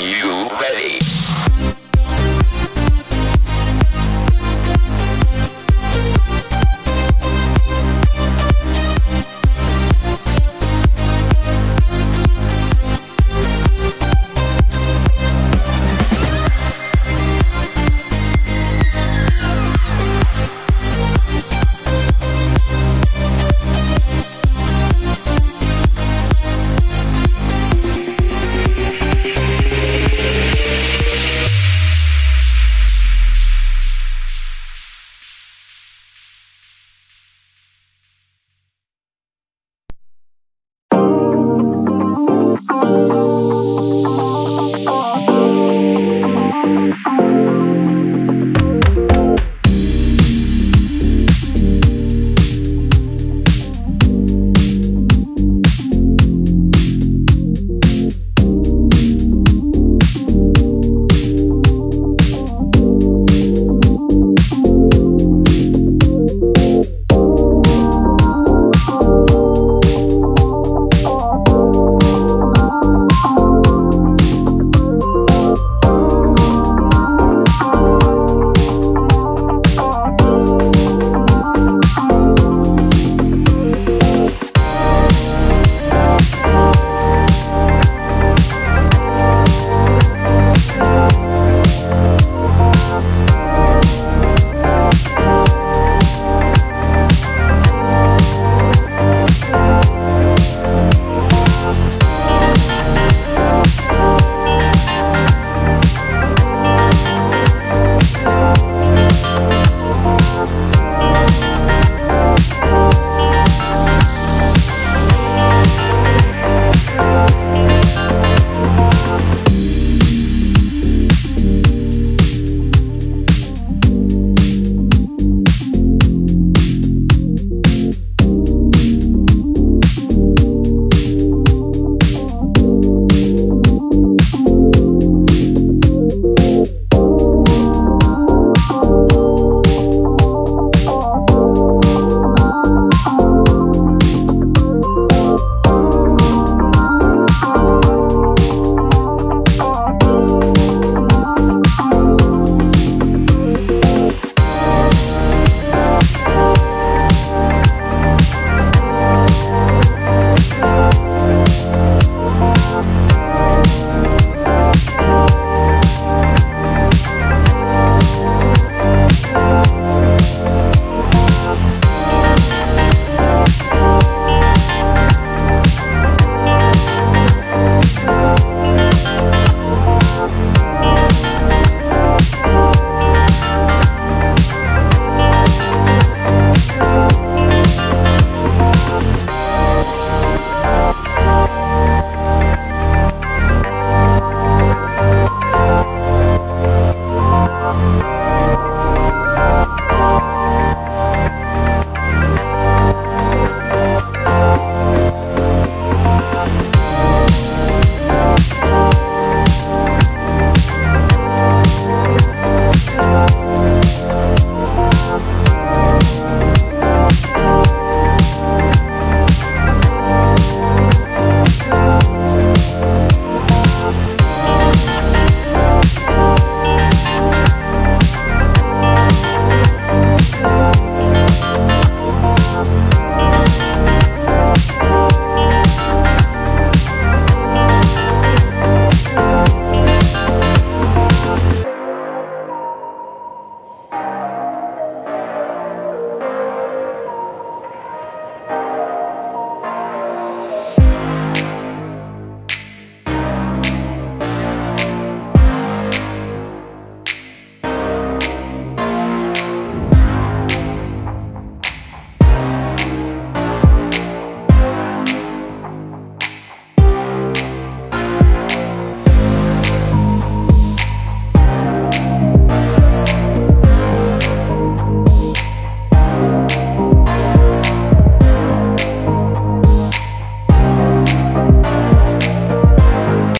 You ready?